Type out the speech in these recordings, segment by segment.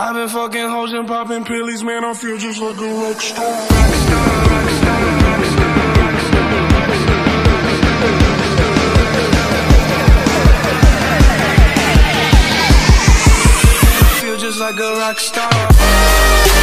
I've been fucking hoes and popping pillies, man. I feel just like a rock star. Feel just like a rock star.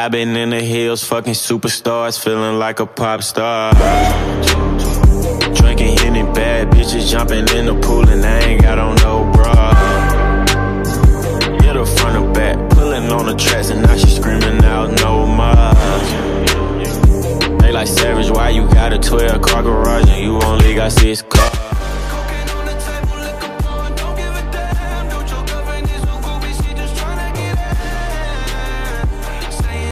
I've been in the hills, fucking superstars, feeling like a pop star. Drinking any bad bitches, jumping in the pool, and I ain't got on no bra. Hit her front or back, pulling on the tracks, and now she screaming out no more. They like savage, why you got a 12 car garage and you only got six cars?